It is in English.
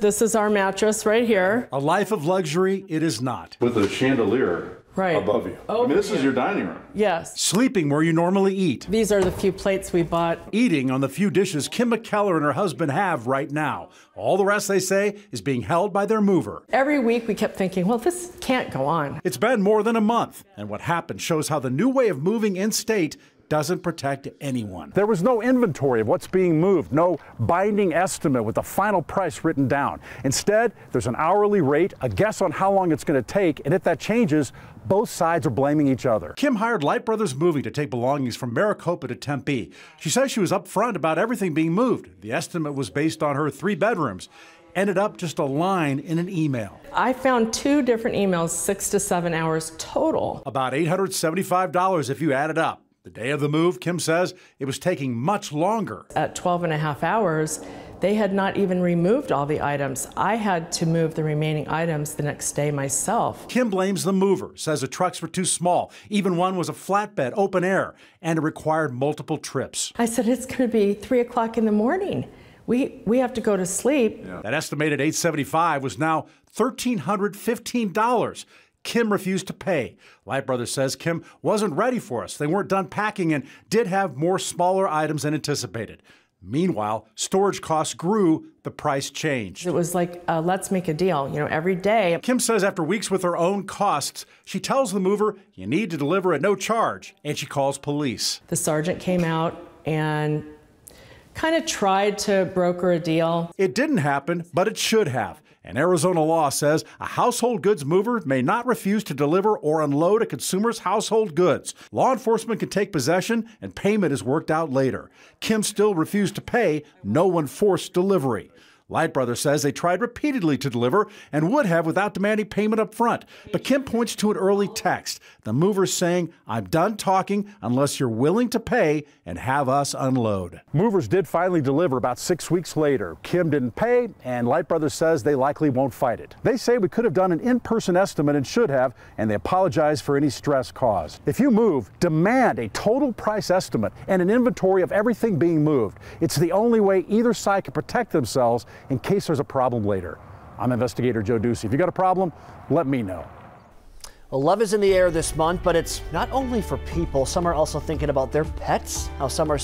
This is our mattress right here. A life of luxury, it is not. With a chandelier Right. above you. I mean, this you. is your dining room. Yes. Sleeping where you normally eat. These are the few plates we bought. Eating on the few dishes Kim McKellar and her husband have right now. All the rest, they say, is being held by their mover. Every week we kept thinking, well, this can't go on. It's been more than a month, and what happened shows how the new way of moving in state doesn't protect anyone. There was no inventory of what's being moved, no binding estimate with the final price written down. Instead, there's an hourly rate, a guess on how long it's going to take, and if that changes, both sides are blaming each other. Kim hired Light Brothers Moving to take belongings from Maricopa to Tempe. She says she was upfront about everything being moved. The estimate was based on her three bedrooms. Ended up just a line in an email. I found two different emails, six to seven hours total. About $875 if you add it up. The day of the move, Kim says, it was taking much longer. At 12 and a half hours, they had not even removed all the items. I had to move the remaining items the next day myself. Kim blames the mover, says the trucks were too small. Even one was a flatbed, open air, and it required multiple trips. I said, it's going to be three o'clock in the morning. We, we have to go to sleep. That estimated 875 was now $1,315. Kim refused to pay. Light Brothers says Kim wasn't ready for us. They weren't done packing and did have more smaller items than anticipated. Meanwhile, storage costs grew, the price changed. It was like, uh, let's make a deal. You know, every day. Kim says after weeks with her own costs, she tells the mover, you need to deliver at no charge, and she calls police. The sergeant came out and kind of tried to broker a deal. It didn't happen, but it should have. And Arizona law says a household goods mover may not refuse to deliver or unload a consumer's household goods. Law enforcement can take possession and payment is worked out later. Kim still refused to pay, no one forced delivery. Light Brothers says they tried repeatedly to deliver and would have without demanding payment up front. But Kim points to an early text. The movers saying, I'm done talking unless you're willing to pay and have us unload. Movers did finally deliver about six weeks later. Kim didn't pay, and Light Brothers says they likely won't fight it. They say we could have done an in person estimate and should have, and they apologize for any stress caused. If you move, demand a total price estimate and an inventory of everything being moved. It's the only way either side can protect themselves in case there's a problem later. I'm investigator Joe Ducey. If you got a problem, let me know. Well, love is in the air this month, but it's not only for people. Some are also thinking about their pets, how some are